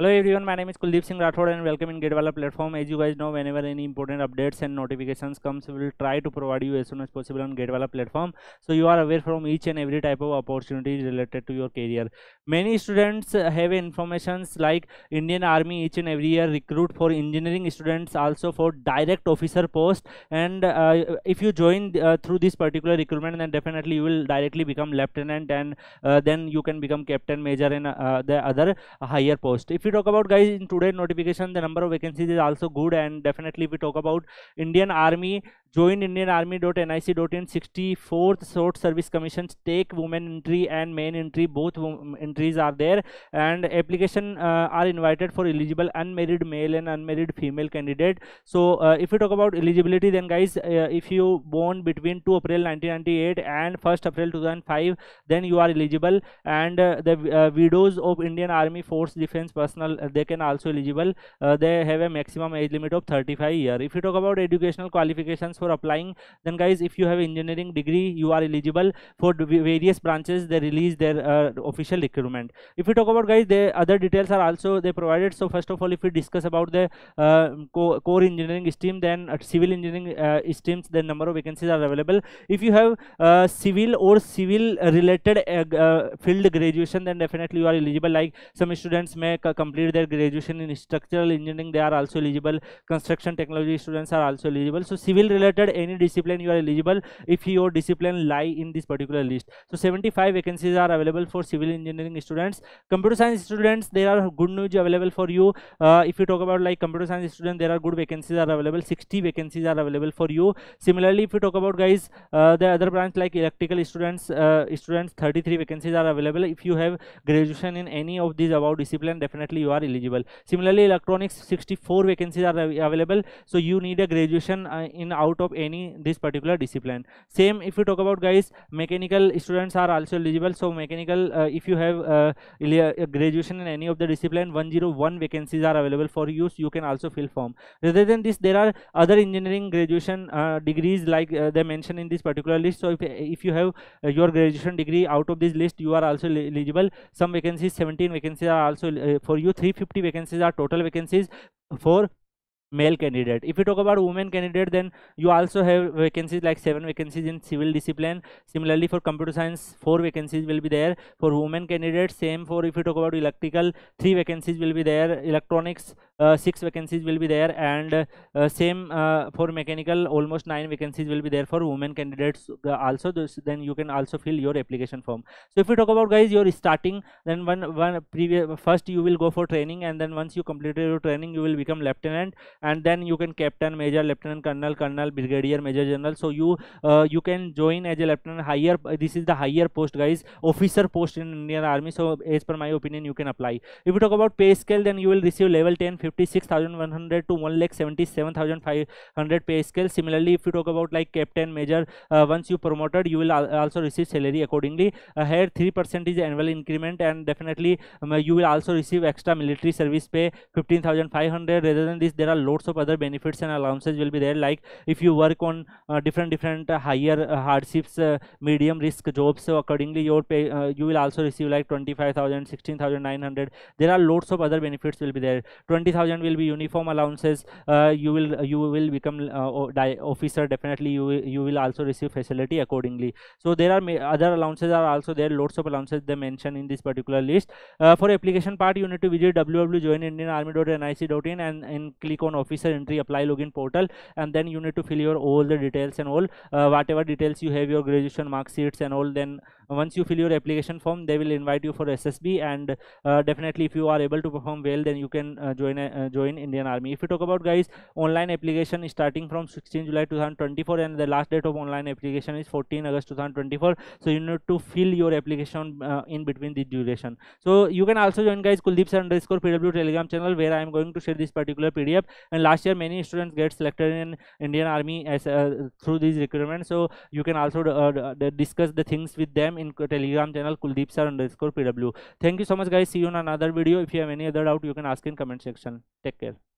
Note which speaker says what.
Speaker 1: Hello everyone, my name is Kuldeep Singh Rathod and welcome in GATE Wallah platform. As you guys know, whenever any important updates and notifications comes, we will try to provide you as soon as possible on GATE Wallah platform. So you are aware from each and every type of opportunity related to your career. Many students have informations like Indian Army each and every year recruit for engineering students also for direct officer post and uh, if you join uh, through this particular recruitment then definitely you will directly become lieutenant and uh, then you can become captain major and uh, the other higher post. If you talk about guys in today's notification the number of vacancies is also good and definitely we talk about indian army join indian army.nic.in 64th short service commissions take women entry and men entry both entries are there. And application uh, are invited for eligible unmarried male and unmarried female candidate. So uh, if we talk about eligibility then guys uh, if you born between 2 april 1998 and 1st april 2005 then you are eligible. And uh, the uh, widows of indian army force defense personnel uh, they can also eligible. They have a maximum age limit of 35 year. If you talk about educational qualifications for applying then guys if you have engineering degree you are eligible for various branches they release their uh, official recruitment if we talk about guys the other details are also they provided. So first of all if we discuss about the uh, co core engineering stream then uh, civil engineering uh, streams the number of vacancies are available. If you have uh, civil or civil related field graduation then definitely you are eligible. Like some students may complete their graduation in structural engineering they are also eligible. Construction technology students are also eligible. So civil related related any discipline you are eligible if your discipline lie in this particular list. So 75 vacancies are available for civil engineering students. Computer science students there are good news available for you. Uh, if you talk about like computer science students there are good vacancies are available. 60 vacancies are available for you. Similarly if you talk about guys uh, the other branch like electrical students uh, students 33 vacancies are available. If you have graduation in any of these above discipline definitely you are eligible. Similarly electronics 64 vacancies are available. So you need a graduation uh, in out of any this particular discipline. Same if you talk about guys mechanical students are also eligible. So mechanical uh, if you have uh, uh graduation in any of the discipline 101 vacancies are available for use. You can also fill form. Rather than this there are other engineering graduation uh, degrees like uh, they mentioned in this particular list. So if, if you have your graduation degree out of this list you are also eligible. Some vacancies 17 vacancies are also for you. 350 vacancies are total vacancies for male candidate. If you talk about women candidate then you also have vacancies like seven vacancies in civil discipline. Similarly for computer science four vacancies will be there. For women candidates same for if you talk about electrical three vacancies will be there. Electronics uh, six vacancies will be there. And uh, same uh, for mechanical almost nine vacancies will be there for women candidates. Also then you can also fill your application form. So if you talk about guys you're starting then one one previous first you will go for training and then once you complete your training you will become lieutenant and then you can captain major lieutenant colonel colonel brigadier major general. So you uh, you can join as a lieutenant higher this is the higher post guys officer post in indian army. So as per my opinion you can apply. If you talk about pay scale then you will receive level 10 56100 to 1 lakh 77500 pay scale. Similarly if you talk about like captain major uh, once you promoted you will also receive salary accordingly. Uh, here 3 percent is annual increment and definitely um, you will also receive extra military service pay 15500 rather than this there are loads of other benefits and allowances will be there. Like if you work on uh, different different uh, higher uh, hardships uh, medium risk jobs so accordingly your pay uh, you will also receive like 25000 16900 there are loads of other benefits will be there. 20000 will be uniform allowances. Uh, you will you will become officer definitely you you will also receive facility accordingly. So there are other allowances are also there loads of allowances they mention in this particular list. For application part you need to visit www.joinindianarmy.nic.in and, and click on officer entry apply login portal and then you need to fill your all the details and all uh, whatever details you have your graduation mark sheets and all then once you fill your application form they will invite you for ssb and uh, definitely if you are able to perform well then you can uh, join uh, join indian army. If you talk about guys online application starting from 16 july 2024 and the last date of online application is 14 august 2024 so you need to fill your application in between the duration. So you can also join guys kuldeep sir underscore pw telegram channel where i am going to share this particular pdf and last year many students get selected in indian army as uh, through these recruitment so you can also uh, discuss the things with them in telegram channel kuldeep sir underscore pw thank you so much guys see you in another video if you have any other doubt you can ask in comment section take care